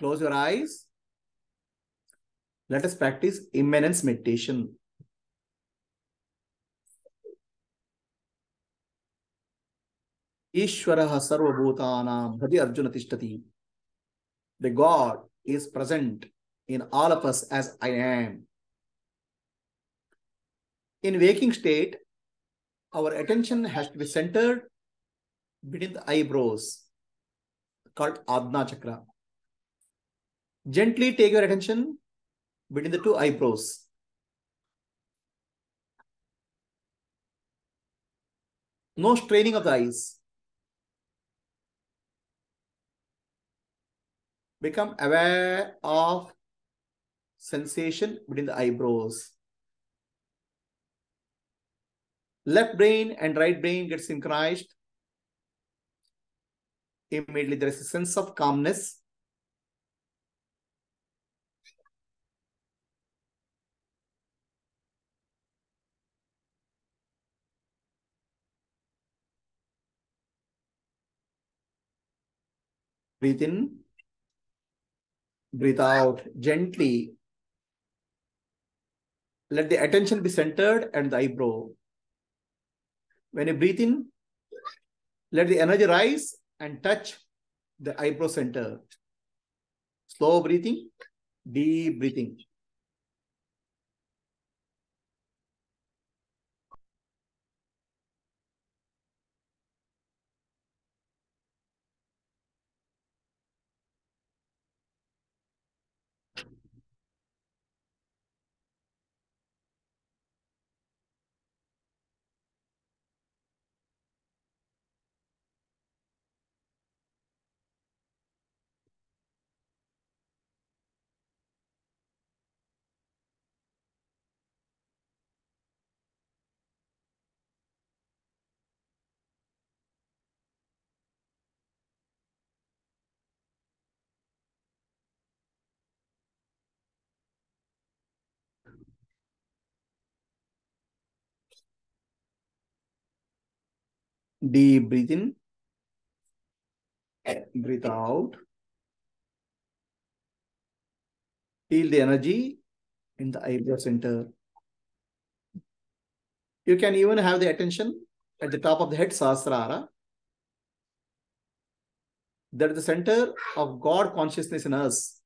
Close your eyes. Let us practice immanence meditation. Ishwaraha sarvabhutanam hadi arjuna tishtati. The God is present in all of us as I am. In waking state, our attention has to be centered between the eyebrows, called Ajna Chakra. Gently take your attention between the two eyebrows. No straining of the eyes. Become aware of sensation between the eyebrows. Left brain and right brain get synchronized. Immediately there is a sense of calmness. Breathe in. Breathe out gently. Let the attention be centered at the eyebrow. When you breathe in, let the energy rise and touch the eyebrow center. Slow breathing, deep breathing. Deep breathe in. Breathe out. Feel the energy in the eyebrow center. You can even have the attention at the top of the head, Sahasrara. That is the center of God consciousness in us.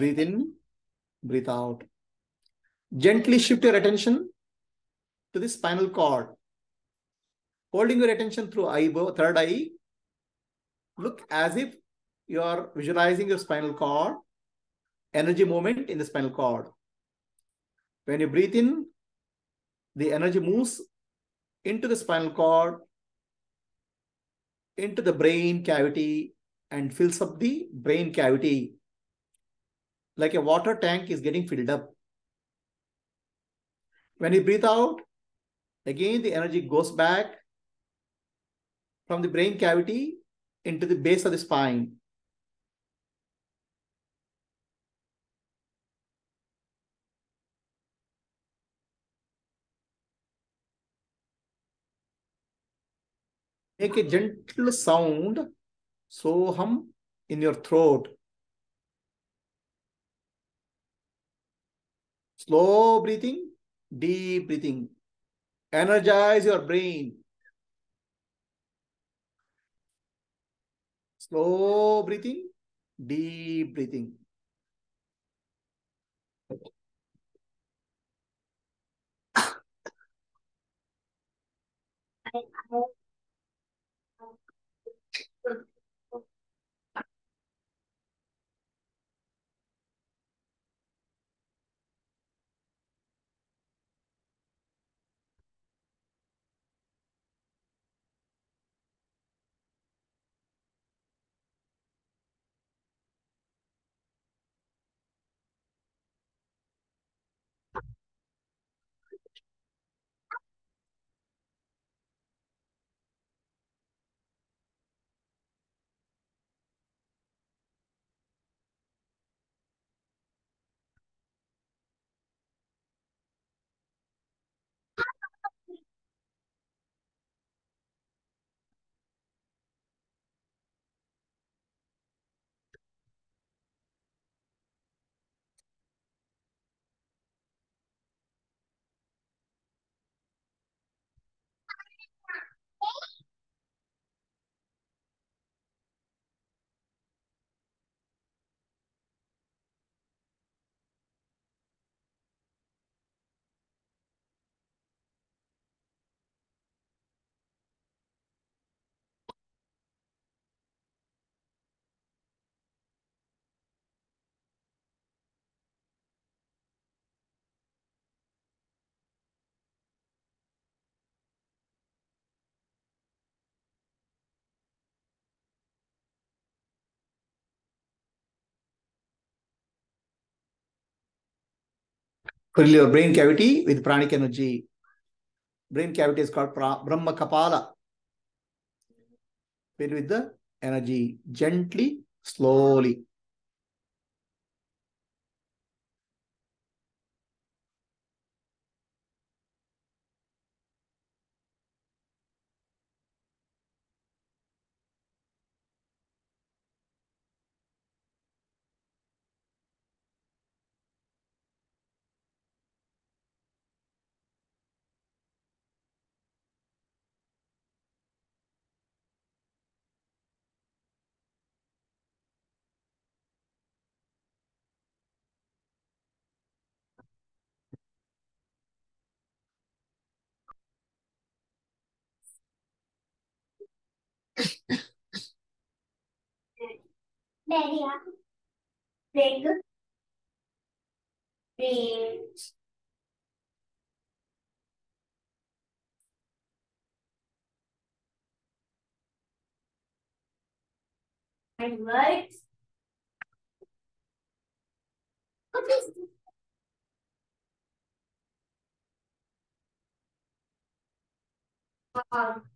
Breathe in, breathe out. Gently shift your attention to the spinal cord. Holding your attention through eyebrow, third eye, look as if you are visualizing your spinal cord, energy movement in the spinal cord. When you breathe in, the energy moves into the spinal cord, into the brain cavity, and fills up the brain cavity like a water tank is getting filled up. When you breathe out, again the energy goes back from the brain cavity into the base of the spine. Make a gentle sound, so hum in your throat. Slow breathing, deep breathing. Energize your brain. Slow breathing, deep breathing. Your brain cavity with pranic energy. Brain cavity is called pra- Brahma Kapala. Fill with the energy gently, slowly. Daddy, leg, brain, and this? Um,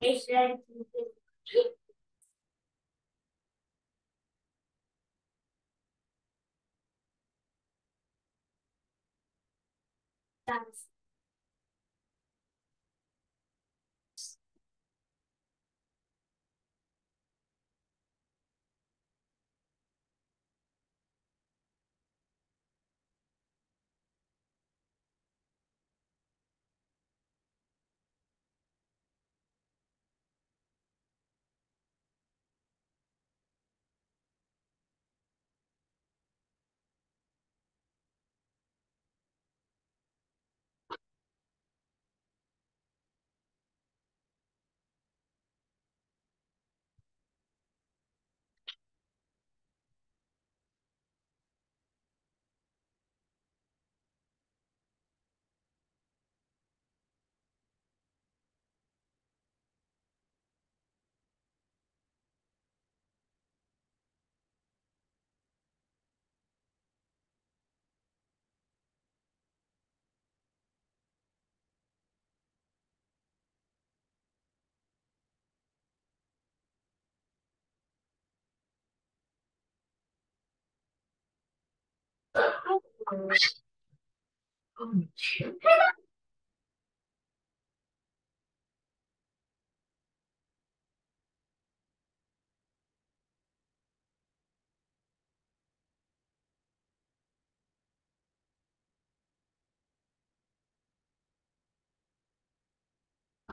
it's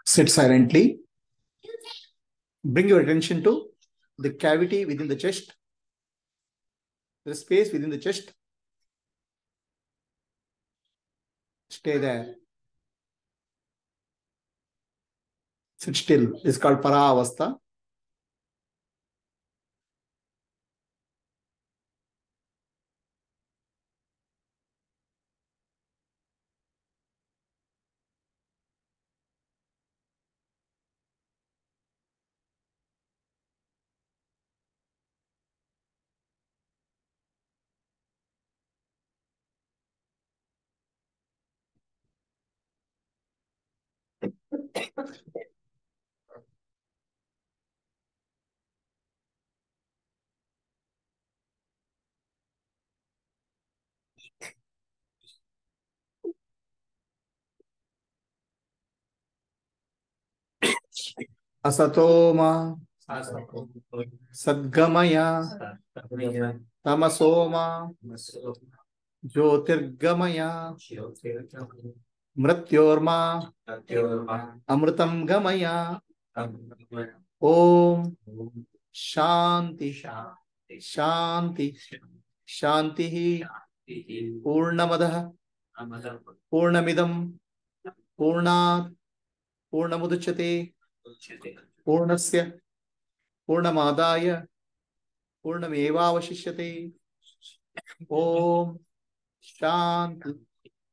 Sit silently. Bring your attention to the cavity within the chest, the space within the chest. Stay there. Sit still. It's called असतो सद्गमया। तमसो ज्योतिर्गमया। मृत्योर्मा। अमृतं गमय। ओम शांति शांति शांति पूर्णमदः। पूर्णमिदं। पूर्णात्। पूर्णमुदच्यते। पूर्णस्य। पूर्णमादाय। पूर्णमेवावशिष्यते। ओम शांति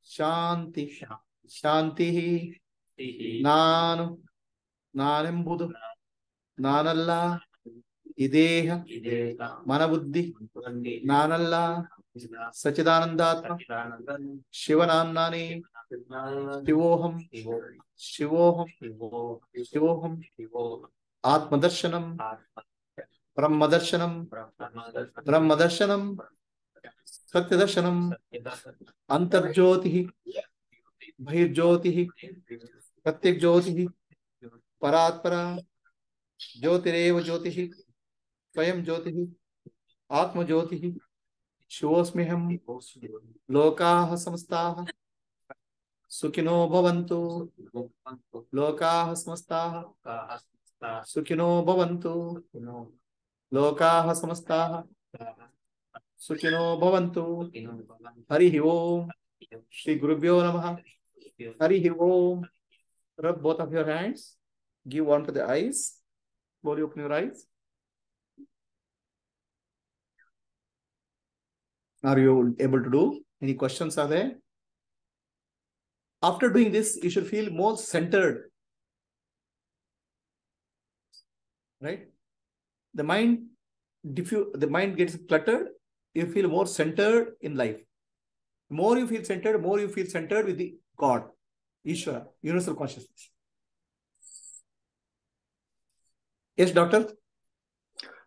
ಶಾಂತಿ ಶಾಂತಿ ನಾನು ನಾನೆಂಬುದು ನಾನಲ್ಲ ಈ ದೇಹ ಮನಬುದ್ಧಿ ನಾನಲ್ಲ ಸಚಿದಾನಂದಾತ್ಮ ಶಿವನಾಮ್ನಾನೇ ಶಿವೋಹಂ ಶಿವೋಹಂ ಶಿವೋಹಂ ಆತ್ಮದರ್ಶನಂ ಬ್ರಹ್ಮದರ್ಶನಂ ಬ್ರಹ್ಮದರ್ಶನಂ ಸತ್ಯದರ್ಶನಂ ಅಂತರ್ಜ್ಯೋತಿ बहिर्ज्योति प्रत्येक ज्योति परात्परा ज्योतिरव ज्योति स्वयं ज्योति आत्मज्योति शिवस्मी लोका समस्ता सुखिनो भवन्तु। लोका समस्ता सुखिनो भवन्तु। लोका समस्ता सुखिनो भवन्तु। हरि ओम। श्री गुरुभ्यो नमः। ಓಂ rub both of your hands. Give one to the eyes. Slowly open your eyes. Are you able to do? Any questions are there? After doing this you should feel more centered. Right? The mind diffuse the mind gets cluttered you feel more centered in life. More you feel centered, more you feel centered with the God, Ishvara, universal consciousness. Yes, doctor?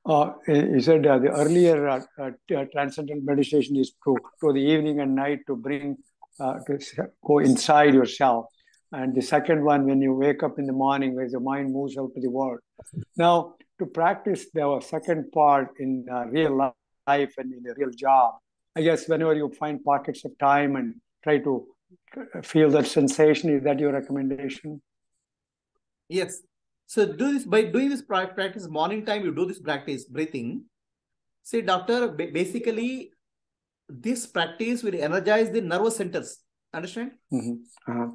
Uh, you said uh, the earlier uh, uh, transcendental meditation is to, to the evening and night to bring, uh, to go inside yourself. And the second one, when you wake up in the morning, where the mind moves out to the world. Now, to practice the second part in uh, real life and in a real job. I guess whenever you find pockets of time and try to feel that sensation, is that your recommendation? Yes. So do this by doing this practice morning time. You do this practice breathing. See, doctor, basically, this practice will energize the nervous centers. Understand? Mm-hmm. Uh-huh.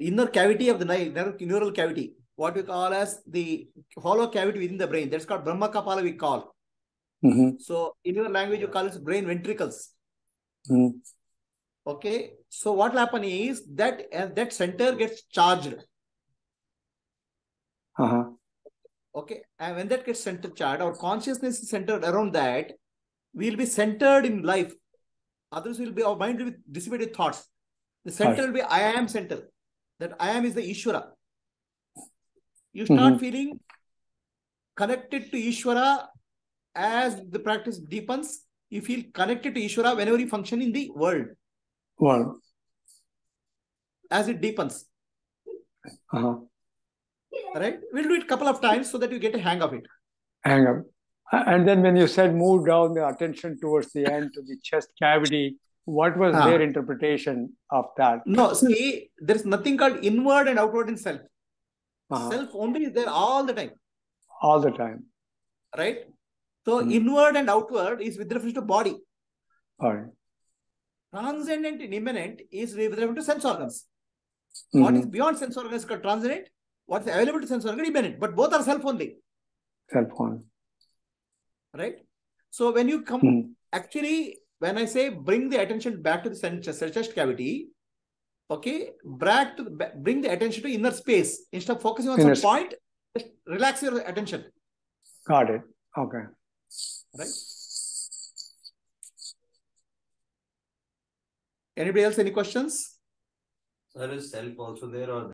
Inner cavity of the neural cavity, what we call as the hollow cavity within the brain. That's called Brahma Kapala. We call. Mm-hmm. So in your language, you call it brain ventricles. Mm-hmm. Okay. So what will happen is that uh, that center gets charged. Uh-huh. Okay. And when that gets center charged, our consciousness is centered around that. We'll be centered in life. Others will be, our mind will be dissipated thoughts. The center right. will be I am center. That I am is the Ishvara. You start mm-hmm. feeling connected to Ishvara as the practice deepens, you feel connected to Ishvara whenever you function in the world. World. As it deepens. Uh-huh. Right? We'll do it a couple of times so that you get a hang of it. Hang of And then when you said move down the attention towards the end to the chest cavity, what was Ah. their interpretation of that? No, see, there is nothing called inward and outward in self. Uh-huh. Self only is there all the time. All the time. Right? So Hmm. inward and outward is with reference to body. All right. Transcendent and immanent is with to sense organs. What is beyond sense organs is called transcendent. What is available to sense organ immanent. But both are self only. Cell phone. Right? So when you come Mhm. actually when I say bring the attention back to the cen- chest chest cavity, okay, back to the, bring the attention to inner space instead of focusing on Inner some point. Just relax your attention. Got it. Okay. Right? Anybody else? Any questions? Sir, is self also there or